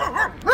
Oh,